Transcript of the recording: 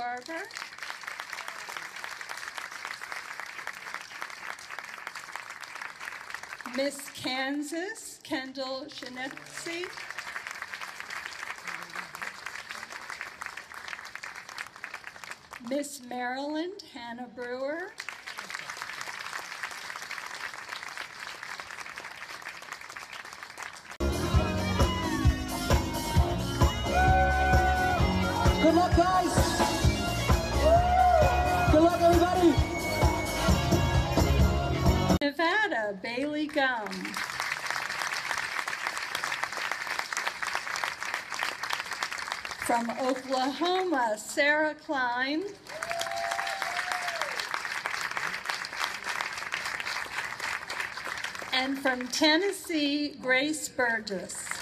Barber. Miss Kansas, Kendall Shinetzi. Miss Maryland, Hannah Brewer. Good luck, guys. Nevada, Bailey Gum. From Oklahoma, Sarah Klein. And from Tennessee, Grace Burgess.